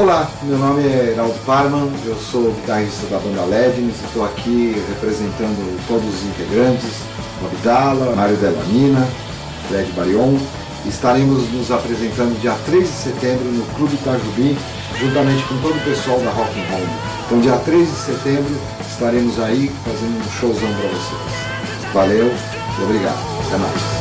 Olá, meu nome é Heraldo Parman, eu sou guitarrista da banda Legends, estou aqui representando todos os integrantes, Abdala, Mário Delamina, Fred Barion. Estaremos nos apresentando dia 3 de setembro no Clube Itajubi, juntamente com todo o pessoal da Rock and Roll. Então dia 3 de setembro estaremos aí fazendo um showzão para vocês. Valeu, obrigado, até mais.